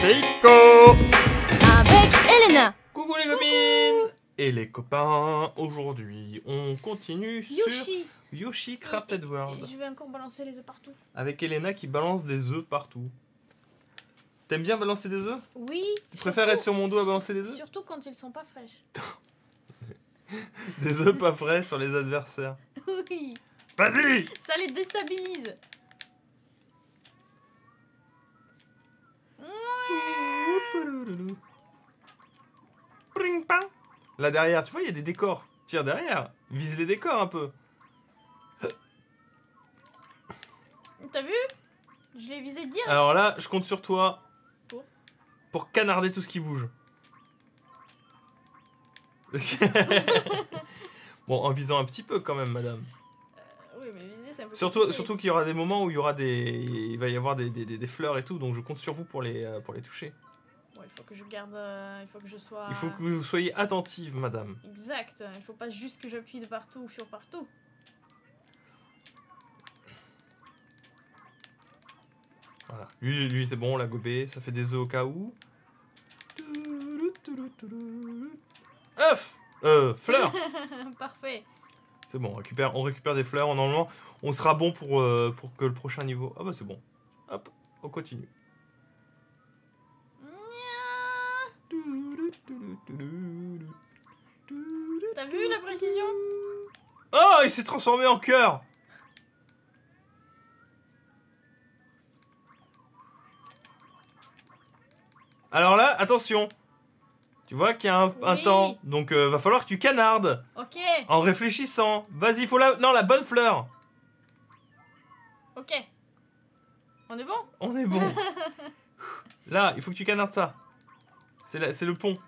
c'est Ico Avec Elena. Coucou les copines Et les copains, aujourd'hui on continue Yoshi. sur Yoshi Crafted World Je vais encore balancer les œufs partout. avec Elena qui balance des œufs partout. T'aimes bien balancer des œufs? Oui. Tu préfères être sur mon dos à balancer des œufs? Surtout quand ils sont pas fraîches. Des œufs pas frais sur les adversaires. Oui. Vas-y Ça les déstabilise. Là derrière, tu vois, il y a des décors. Tire derrière, vise les décors un peu. T'as vu? Je l'ai visé direct. Alors là, je compte sur toi Pour pour canarder tout ce qui bouge. bon, en visant un petit peu quand même, madame. Oui, mais viser, c'est un peu Surtout, compliqué. surtout qu'il y aura des moments où il y aura des, il va y avoir des, des- des- des fleurs et tout, donc je compte sur vous pour les, euh, pour les toucher. Il faut que je garde. euh, il faut que je sois. Il faut que vous soyez attentive, madame. Exact. Il faut pas juste que j'appuie de partout sur partout. Voilà. Lui, lui c'est bon, on l'a gobé. Ça fait des œufs au cas où. œuf Euh, fleurs Parfait. C'est bon, on récupère, on récupère des fleurs. Normalement, on sera bon pour, euh, pour que le prochain niveau. Ah bah c'est bon. Hop, on continue. T'as vu la précision? Oh, il s'est transformé en cœur Alors là, attention Tu vois qu'il y a un, un Oui. temps, donc euh, va falloir que tu canardes Ok. en réfléchissant. Vas-y, faut la... Non, la bonne fleur Ok. On est bon? On est bon Là, il faut que tu canardes ça. C'est le pont.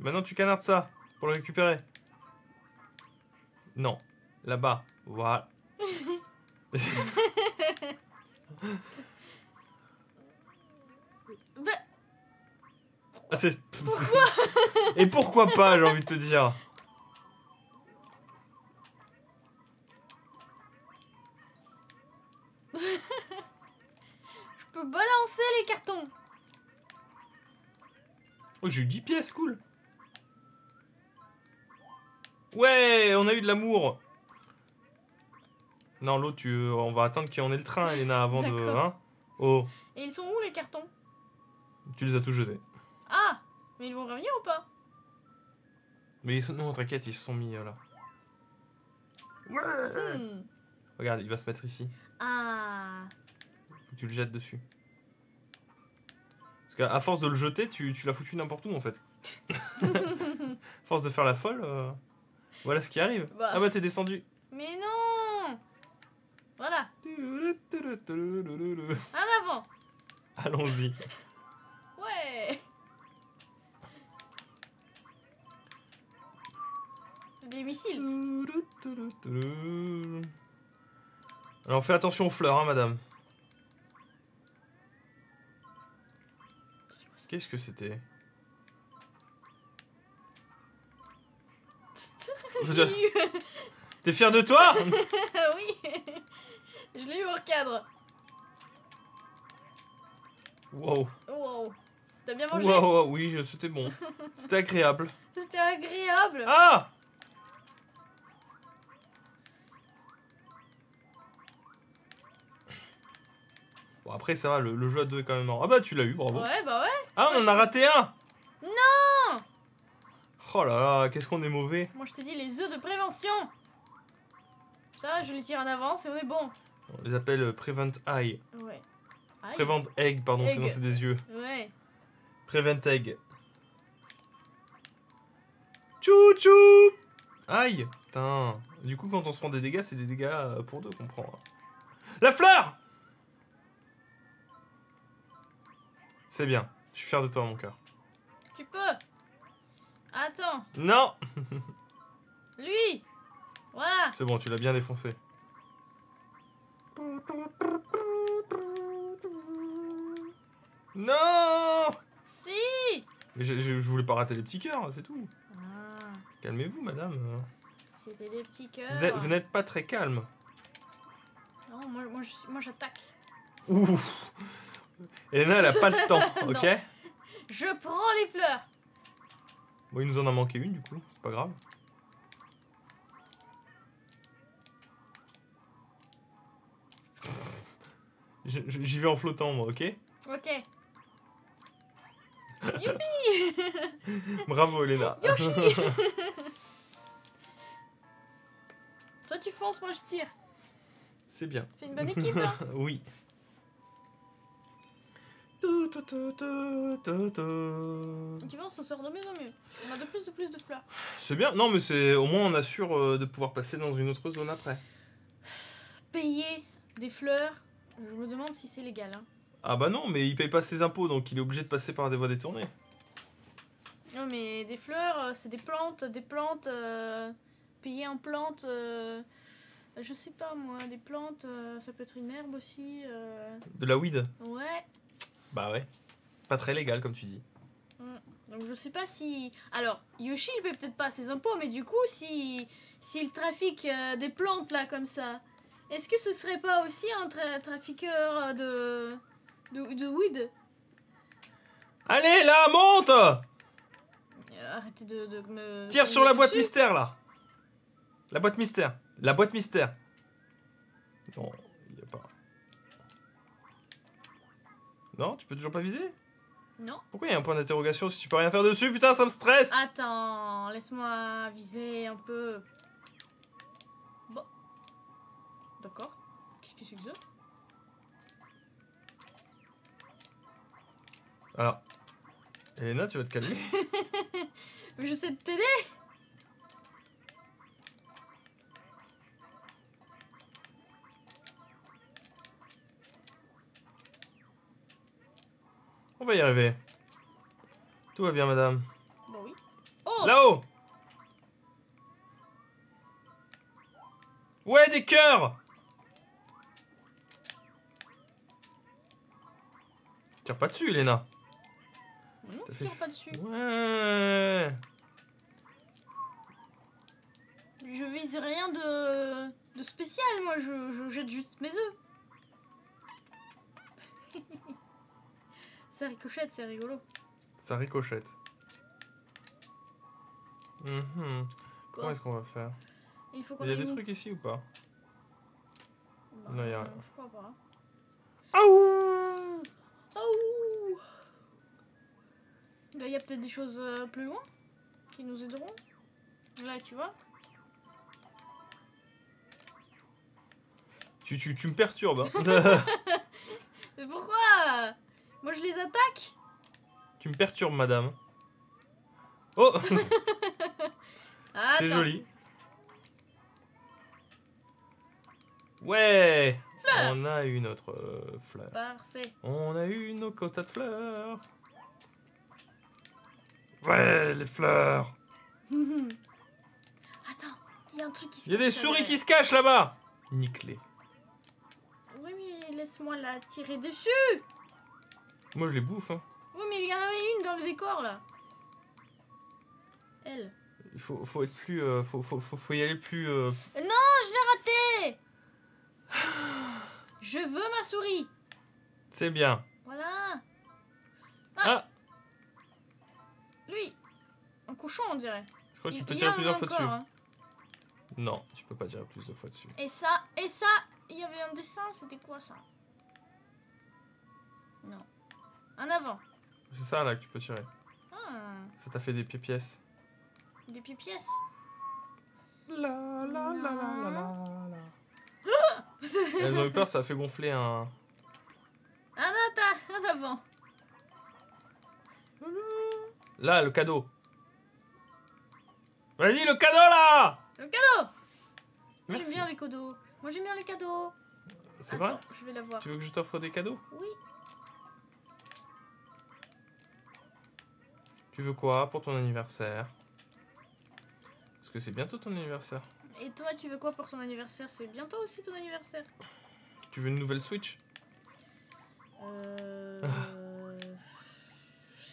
Maintenant, tu canardes ça pour le récupérer. Non, là-bas. Voilà. Bah, Ah, c'est- Et pourquoi pas, j'ai envie de te dire. je peux balancer les cartons. Oh, j'ai eu 10 pièces, cool. Ouais, on a eu de l'amour. Non, l'autre, tu... on va attendre qu'il y en ait le train, Elena, avant de... Hein oh, Et ils sont où les cartons? Tu les as tous jetés. Ah Mais ils vont revenir ou pas? Mais ils sont... non, t'inquiète, ils se sont mis euh, là. Ouais. Hmm. Regarde, il va se mettre ici. Ah Faut que tu le jettes dessus. Parce qu'à force de le jeter, tu, tu l'as foutu n'importe où en fait. à force de faire la folle, euh, voilà ce qui arrive. Bah. Ah bah t'es descendu. Mais non Voilà, en avant Allons-y. Ouais Des missiles Alors fais attention aux fleurs, hein, madame. Qu'est-ce que c'était? Je l'ai eu T'es fier de toi? Oui Je l'ai eu hors cadre Wow. Wow T'as bien mangé? Wow, wow, oui, c'était bon. C'était agréable. C'était agréable Ah Bon après ça va, le, le jeu à deux est quand même marrant. Ah bah tu l'as eu, bravo. Ouais, bah ouais Ah on en a raté un Non Oh là là, qu'est-ce qu'on est mauvais. Moi je te dis les œufs de prévention Ça, je les tire en avance et on est bon On les appelle euh, Prevent Eye. Ouais. Prevent Egg, pardon, Egg. sinon c'est des yeux. Ouais. Prevent Egg. Tchou tchou Aïe Putain. Du coup quand on se prend des dégâts, c'est des dégâts euh, pour deux qu'on prend. hein. La fleur C'est bien. Je suis fier de toi, mon cœur. Tu peux Attends, Non lui Voilà C'est bon, tu l'as bien défoncé. Non Si Mais je, je- je voulais pas rater les petits cœurs, c'est tout. Ah, Calmez-vous, madame. c'était des petits cœurs. Vous n'êtes- vous n'êtes pas très calme. Non, moi, moi, j'attaque. Ouh. Elena, elle a pas le temps, ok? Je prends les fleurs. Bon, il nous en a manqué une, du coup, c'est pas grave. J'y vais en flottant, moi, ok? Ok. Bravo, Elena. Yoshi Toi tu fonces, moi je tire. C'est bien. Fais une bonne équipe, hein. oui. Tu, tu, tu, tu, vois, on s'en sort de mieux en mieux. On a de plus en plus de fleurs. C'est bien. Non, mais c'est au moins on assure euh, de pouvoir passer dans une autre zone après. Payer des fleurs, je me demande si c'est légal. Hein. Ah bah non, mais il paye pas ses impôts, donc il est obligé de passer par des voies détournées. Non, mais des fleurs, euh, c'est des plantes, des plantes. euh, payer en plantes. je sais pas moi, des plantes, ça peut être une herbe aussi. De la weed ouais. Bah ouais. Pas très légal, comme tu dis. Donc je sais pas si. Alors, Yoshi il paye peut-être pas ses impôts, mais du coup, si s'il trafique euh, des plantes là comme ça, est-ce que ce serait pas aussi un tra- trafiqueur euh, de. de, de weed? Allez, là, monte Euh, Arrêtez de, de me. Tire sur la boîte mystère, là. La boîte mystère. La boîte mystère. Non, il y a pas. Non, tu peux toujours pas viser? Non. Pourquoi il y a un point d'interrogation si tu peux rien faire dessus? Putain, ça me stresse Attends, laisse-moi viser un peu. Bon. D'accord. Qu'est-ce que c'est que ça? Alors, Elena, tu vas te calmer? Mais je sais t'aider On va y arriver. Tout va bien, madame. Bon oui. Oh Là-haut Ouais, des cœurs Tire pas dessus, Elena. Non, je tire pas dessus. Ouais. Je vise rien de, de spécial, moi, je, je jette juste mes œufs. Ça ricochette, c'est rigolo. Ça ricochette. Mhm. Comment est-ce qu'on va faire? Il faut Il y a des trucs ici ou pas? Bah, Non, y a rien. Je crois pas. Aouh Oh Il y a peut-être des choses euh, plus loin qui nous aideront. Là, tu vois tu, tu, tu me perturbes. hein. me perturbes, madame. Oh C'est joli. Ouais Fleur. On a eu notre euh, fleur. Parfait. On a eu nos quotas de fleurs. Ouais, les fleurs. Attends, il y a un truc qui se Il y a des cache souris qui se cachent là-bas. Nique-les. Oui, mais laisse-moi la tirer dessus Moi, je les bouffe. hein. Oui, mais il y en avait une dans le décor, là. Elle. Il faut, faut être plus... euh, faut, faut, faut, faut y aller plus... euh, Oh, je l'ai raté Je veux ma souris C'est bien. Voilà Ah, Lui Un cochon, on dirait. Je crois que tu Il- peux tirer en plusieurs fois encore, dessus. hein. Non, tu peux pas tirer plus de fois dessus. Et ça, et ça, il y avait un dessin, c'était quoi ça? Non. Un avant. C'est ça là que tu peux tirer. Ah, Ça t'a fait des pieds-pièces. des pièces. La la la la la la la. Elles ont eu peur, ça a fait gonfler un. Un atta, un avant. Là, le cadeau. Vas-y, le cadeau là Le cadeau Moi j'aime bien les cadeaux. Moi j'aime bien les cadeaux. C'est vrai? Attends, je vais la voir. Tu veux que je t'offre des cadeaux? Oui. Tu veux quoi pour ton anniversaire? Parce que c'est bientôt ton anniversaire. Et toi, tu veux quoi pour ton anniversaire? C'est bientôt aussi ton anniversaire Tu veux une nouvelle Switch? Euh...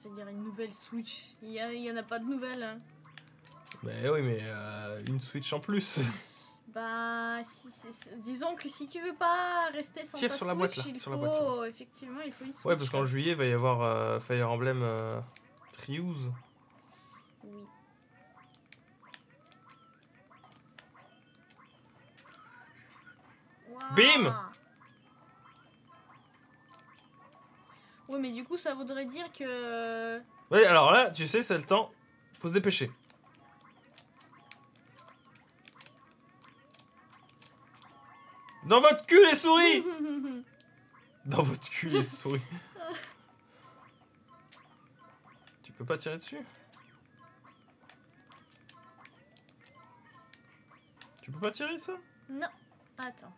C'est-à-dire une nouvelle Switch. Il y, a- il y en a pas de nouvelle. Hein. Bah oui, mais euh, une Switch en plus. Bah, si, c'est- c'est- disons que si tu veux pas rester sans Tire ta sur la Switch, boîte, là, il sur faut la boîte, sur effectivement, il faut une Switch. Ouais, parce qu'en juillet, il va y avoir euh, Fire Emblem euh, Trios. Oui. Bim Ouais, mais du coup, ça voudrait dire que. Ouais, alors là, tu sais, c'est le temps. Faut se dépêcher. Dans votre cul, les souris Dans votre cul, les souris. tu peux pas tirer dessus Tu peux pas tirer ça? Non. Attends.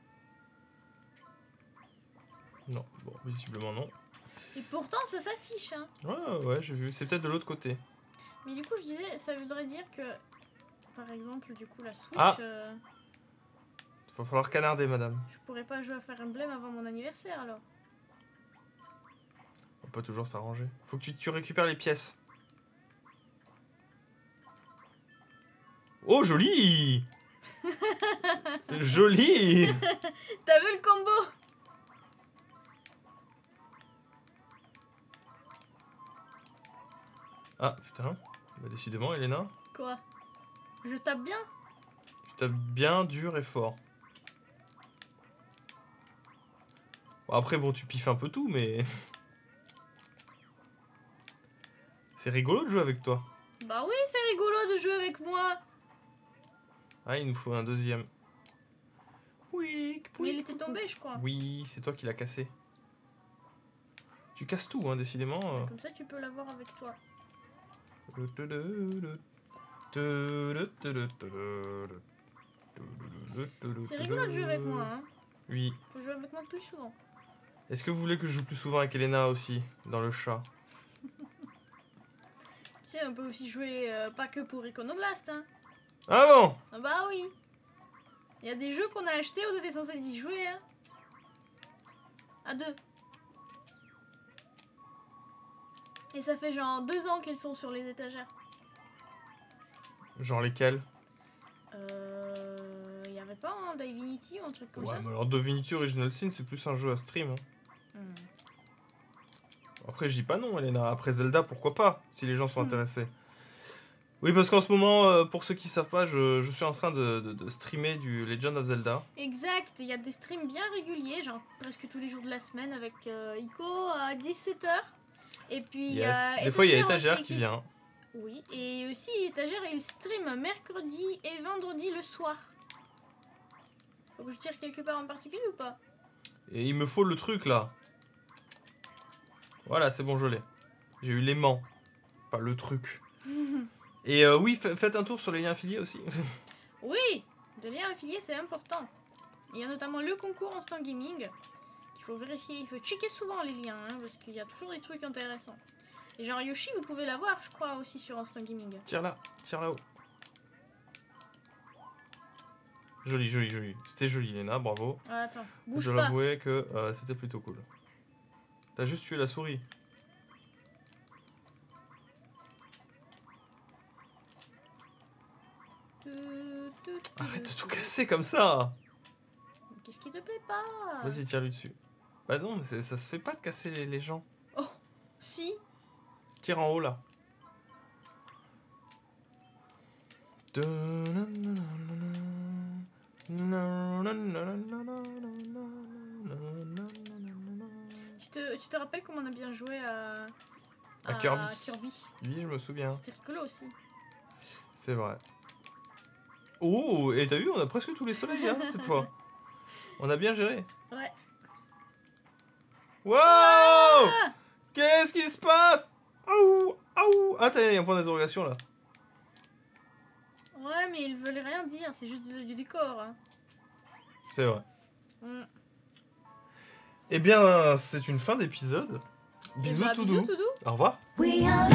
Non, bon, visiblement non. Et pourtant, ça s'affiche, hein. Ouais, ouais, j'ai vu. C'est peut-être de l'autre côté. Mais du coup, je disais, ça voudrait dire que. Par exemple, du coup, la Switch. Ah. euh, Va falloir canarder, madame. je pourrais pas jouer à Fire Emblem avant mon anniversaire alors. On peut toujours s'arranger. Faut que tu, tu récupères les pièces. Oh, joli. Joli. T'as vu le combo? Ah, putain. Bah, décidément, Elena, Quoi? Je tape bien? Tu tapes bien dur et fort. Bon, après, bon, tu piffes un peu tout, mais... C'est rigolo de jouer avec toi. Bah oui, c'est rigolo de jouer avec moi Ah, il nous faut un deuxième. Oui, Mais il était tombé, je crois. Oui, c'est toi qui l'as cassé. Tu casses tout, hein, décidément. euh. Comme ça, tu peux l'avoir avec toi. C'est rigolo de jouer avec moi, hein. Oui. Faut jouer avec moi plus souvent. Est-ce que vous voulez que je joue plus souvent avec Elena aussi, dans le chat? Tu sais, on peut aussi jouer euh, pas que pour Iconoblast, hein. Ah bon Ah bah oui Il y a des jeux qu'on a achetés où t'es censé y jouer, hein. À deux. Et ça fait genre deux ans qu'elles sont sur les étagères. Genre lesquels Euh. Y avait pas un Divinity ou un truc comme Ouais, ça mais alors Divinity Original Sin, c'est plus un jeu à stream. hein. Hmm. Après, je dis pas non, Elena. Après Zelda, pourquoi pas, si les gens sont Hmm. intéressés. Oui, parce qu'en ce moment, euh, pour ceux qui savent pas, je, je suis en train de, de- de streamer du Legend of Zelda. Exact, il y a des streams bien réguliers, genre presque tous les jours de la semaine avec euh, Ico à 17h. Et puis Yes. a Des fois, il y a Étagère qui vient. Oui, et aussi Étagère il stream mercredi et vendredi le soir. Faut que je tire quelque part en particulier ou pas? Et il me faut le truc là. Voilà, c'est bon, je l'ai. J'ai eu l'aimant, pas le truc. Et euh, oui, fa- faites un tour sur les liens affiliés aussi. Oui, de liens affiliés c'est important. Il y a notamment le concours Instant Gaming qu'il faut vérifier, il faut checker souvent les liens hein, parce qu'il y a toujours des trucs intéressants. Et genre Yoshi, vous pouvez l'avoir, je crois, aussi sur Instant Gaming. tire là, tire là-haut. Joli, joli, joli. C'était joli, Léna, bravo. Ah, attends, bouge je pas. l'avouais que euh, c'était plutôt cool. T'as juste tué la souris. Tu, tu, tu, Arrête de tout casser comme ça Qu'est-ce qui te plaît pas Vas-y, tire-lui dessus. Bah non, mais ça se fait pas de casser les, les gens. Si. Tire en haut là. Tu te, tu te rappelles comment on a bien joué à, À Kirby. Kirby Oui, je me souviens. C'était rigolo aussi. C'est vrai. Oh, et t'as vu, on a presque tous les soleils hein, cette fois. On a bien géré. Ouais. Wow Qu'est-ce qui se passe Aouh Aouh Ah, t'as il y a un point d'interrogation là. Ouais, mais ils veulent rien dire, c'est juste du, du décor. hein. C'est vrai. Mm. Eh bien, c'est une fin d'épisode. Et Bisous bah, tout bisous doux. tout doux. Au revoir. We are.